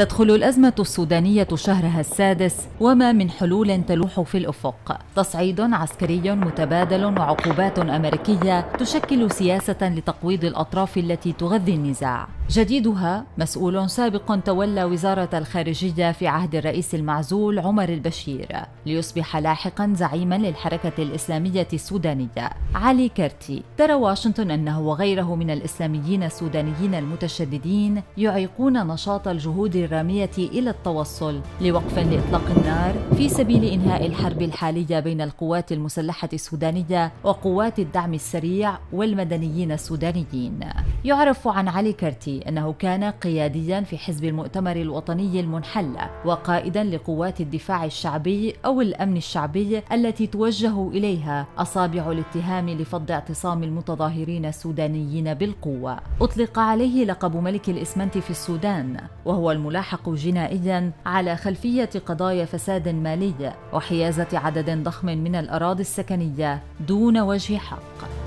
تدخل الأزمة السودانية شهرها السادس وما من حلول تلوح في الأفق. تصعيد عسكري متبادل وعقوبات أمريكية تشكل سياسة لتقويض الأطراف التي تغذي النزاع. جديدها مسؤول سابق تولى وزارة الخارجية في عهد الرئيس المعزول عمر البشير ليصبح لاحقا زعيما للحركة الإسلامية السودانية. علي كرتي ترى واشنطن أنه وغيره من الإسلاميين السودانيين المتشددين يعيقون نشاط الجهود الرامية إلى التوصل لوقف لإطلاق النار في سبيل إنهاء الحرب الحالية بين القوات المسلحة السودانية وقوات الدعم السريع والمدنيين السودانيين. يعرف عن علي كرتي أنه كان قياديا في حزب المؤتمر الوطني المنحل وقائدا لقوات الدفاع الشعبي أو الأمن الشعبي التي توجه إليها أصابع الاتهام لفض اعتصام المتظاهرين السودانيين بالقوة. أطلق عليه لقب ملك الإسمنت في السودان وهو الملاحق جنائيا على خلفية قضايا فساد مالي وحيازة عدد ضخم من الأراضي السكنية دون وجه حق.